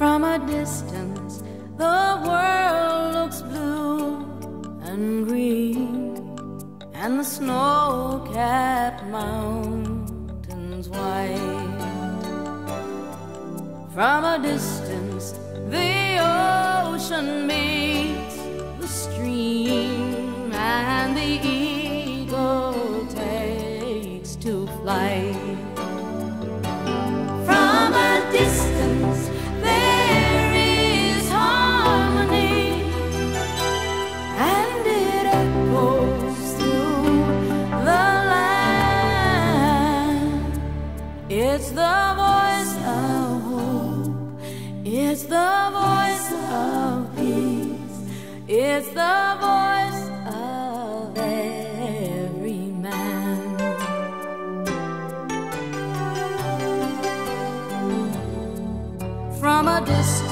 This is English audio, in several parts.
From a distance, the world looks blue and green, and the snow capped mountains white. From a distance, the ocean meets the stream, and the eagle the voice of peace, it's the voice of every man. From a distance,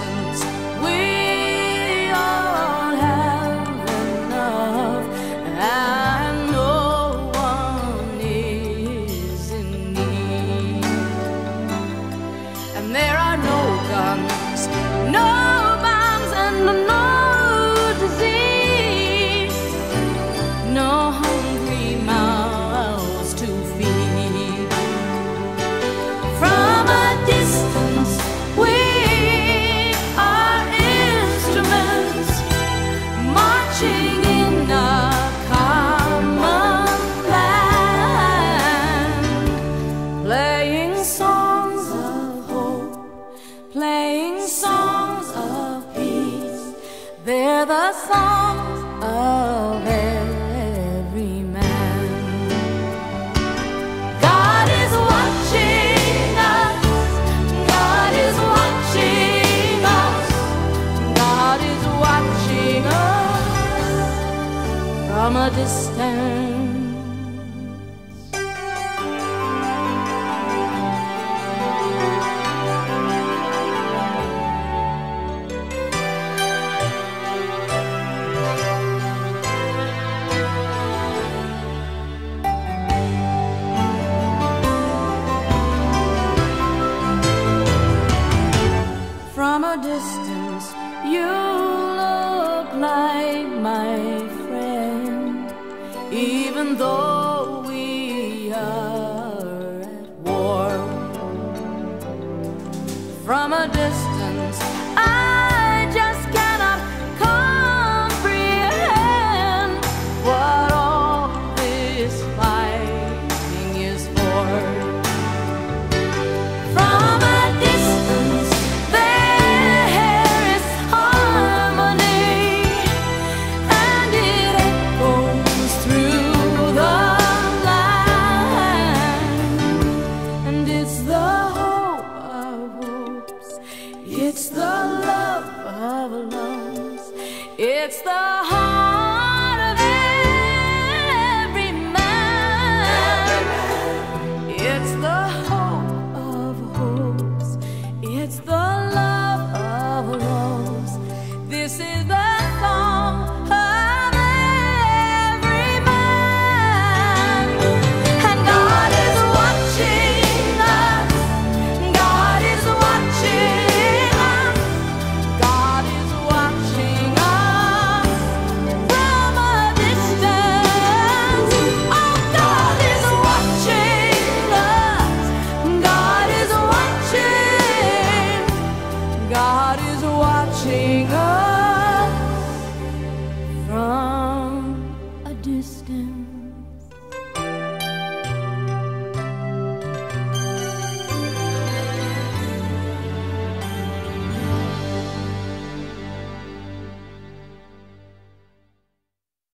The songs of every man. God is watching us. God is watching us. God is watching us from a distance. A distance, you look like my friend, even though we are at war. From a distance, it's the